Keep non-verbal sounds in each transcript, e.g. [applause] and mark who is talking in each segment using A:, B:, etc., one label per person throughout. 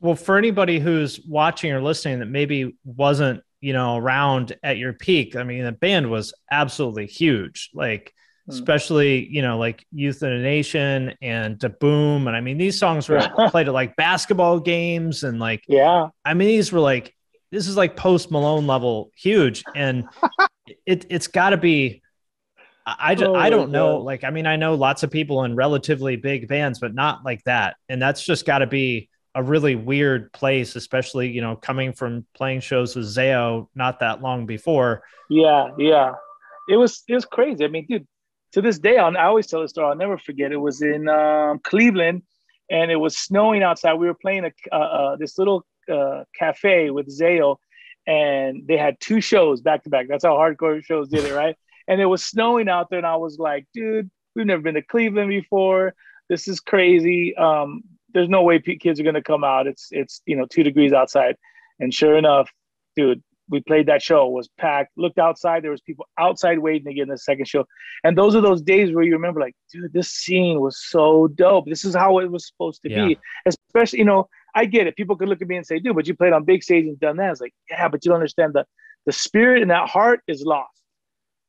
A: Well, for anybody who's watching or listening that maybe wasn't, you know, around at your peak, I mean, the band was absolutely huge. Like, mm. especially, you know, like Youth in a Nation and Da Boom. And I mean, these songs were [laughs] played at like basketball games and like,
B: yeah.
A: I mean, these were like, this is like post Malone level huge. And [laughs] it, it's got to be, I, just, oh, I don't know. Like, I mean, I know lots of people in relatively big bands, but not like that. And that's just got to be, a really weird place, especially you know coming from playing shows with Zao not that long before.
B: Yeah, yeah, it was it was crazy. I mean, dude, to this day, I'll, I always tell the story. I'll never forget. It was in um, Cleveland, and it was snowing outside. We were playing a uh, uh, this little uh, cafe with Zao, and they had two shows back to back. That's how hardcore shows did it, right? [laughs] and it was snowing out there, and I was like, dude, we've never been to Cleveland before. This is crazy. Um, there's no way kids are going to come out. It's it's you know two degrees outside, and sure enough, dude, we played that show was packed. Looked outside, there was people outside waiting to get in the second show, and those are those days where you remember like, dude, this scene was so dope. This is how it was supposed to yeah. be. Especially, you know, I get it. People could look at me and say, dude, but you played on big stage and done that. It's like, yeah, but you don't understand the the spirit and that heart is lost.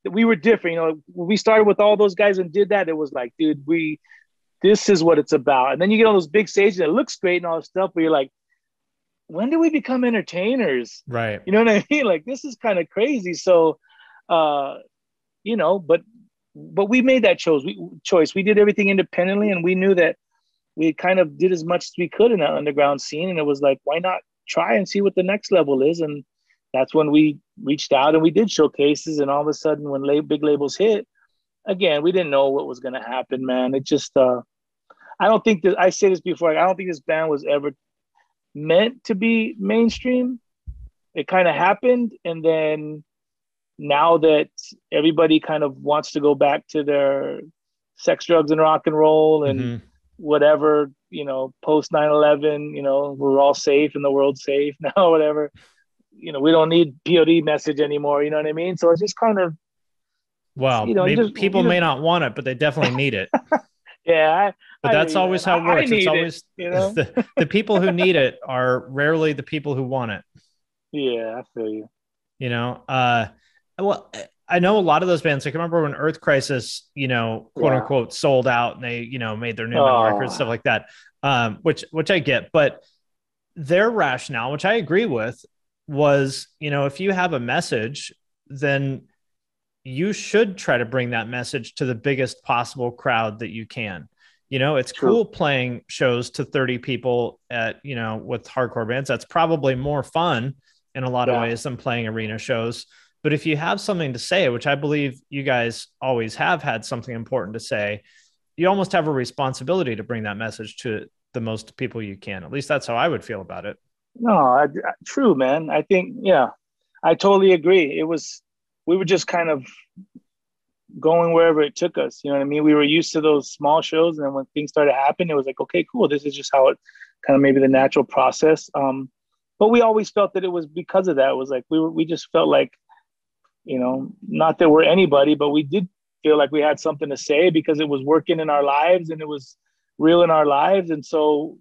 B: We were different, you know. we started with all those guys and did that, it was like, dude, we this is what it's about. And then you get on those big stages, it looks great and all this stuff, but you're like, when do we become entertainers?
A: Right.
B: You know what I mean? [laughs] Like this is kind of crazy. So, uh, you know, but but we made that choice. We choice. We did everything independently, and we knew that we kind of did as much as we could in that underground scene. And it was like, why not try and see what the next level is? And that's when we reached out and we did showcases. And all of a sudden, when lab- big labels hit, again, we didn't know what was going to happen, man. It just, uh, I don't think that I say this before. I don't think this band was ever meant to be mainstream. It kind of happened, and then now that everybody kind of wants to go back to their sex, drugs, and rock and roll, and mm-hmm. whatever you know, post 9-11, you know, we're all safe and the world's safe [laughs] now, whatever. You know, we don't need POD message anymore. You know what I mean? So it's just kind of
A: well, you know, maybe just, people may not want it, but they definitely need it. [laughs]
B: yeah, I,
A: but that's always how it works. It's always it, you know? [laughs] the, the people who need it are rarely the people who want it.
B: Yeah, I feel you.
A: You know, uh, well, I know a lot of those bands. Like, I remember when Earth Crisis, you know, quote yeah. unquote, sold out, and they, you know, made their new oh. records, stuff like that. Um, which, which I get, but their rationale, which I agree with, was, you know, if you have a message, then you should try to bring that message to the biggest possible crowd that you can. You know, it's True. cool playing shows to 30 people at, you know, with hardcore bands. That's probably more fun in a lot yeah. of ways than playing arena shows. But if you have something to say, which I believe you guys always have had something important to say, you almost have a responsibility to bring that message to the most people you can. At least that's how I would feel about it.
B: No, I, true, man. I think, yeah, I totally agree. It was, we were just kind of going wherever it took us. You know what I mean? We were used to those small shows, and then when things started happening, it was like, okay, cool. This is just how it kind of maybe the natural process. Um, but we always felt that it was because of that. It was like we were we just felt like, you know, not that we're anybody, but we did feel like we had something to say because it was working in our lives and it was real in our lives. And so,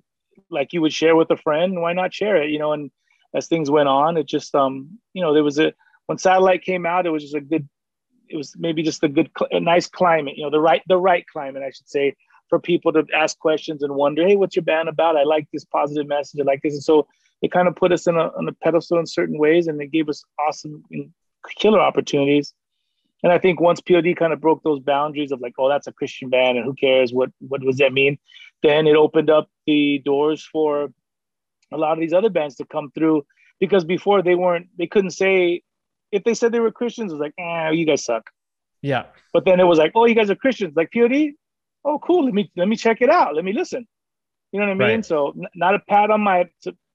B: like you would share with a friend, why not share it? You know, and as things went on, it just um, you know, there was a when satellite came out, it was just a good, it was maybe just a good, a nice climate, you know, the right, the right climate, I should say, for people to ask questions and wonder, hey, what's your band about? I like this positive message, I like this, and so it kind of put us in a, on a pedestal in certain ways, and it gave us awesome, killer opportunities. And I think once POD kind of broke those boundaries of like, oh, that's a Christian band, and who cares? What what does that mean? Then it opened up the doors for a lot of these other bands to come through because before they weren't, they couldn't say if they said they were Christians, it was like, ah, you guys suck.
A: Yeah.
B: But then it was like, oh, you guys are Christians, like POD. Oh, cool. Let me let me check it out. Let me listen. You know what I mean? Right. So n- not a pat on my.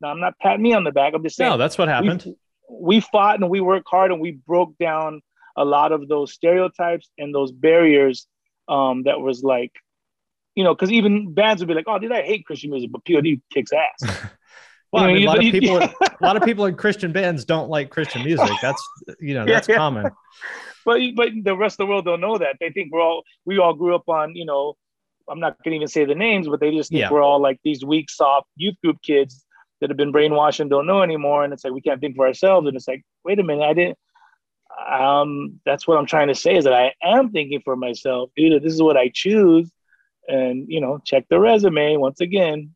B: No, I'm not patting me on the back. I'm just saying.
A: No, that's what happened.
B: We, we fought and we worked hard and we broke down a lot of those stereotypes and those barriers um, that was like, you know, because even bands would be like, "Oh, did I hate Christian music?" But POD kicks ass. [laughs]
A: Well, I mean, a lot of people, a lot of [laughs] people in Christian bands don't like Christian music. That's you know that's yeah, common.
B: But but the rest of the world don't know that. They think we're all we all grew up on you know. I'm not gonna even say the names, but they just think yeah. we're all like these weak, soft youth group kids that have been brainwashed and don't know anymore. And it's like we can't think for ourselves. And it's like, wait a minute, I didn't. Um, that's what I'm trying to say is that I am thinking for myself, dude. This is what I choose, and you know, check the resume once again.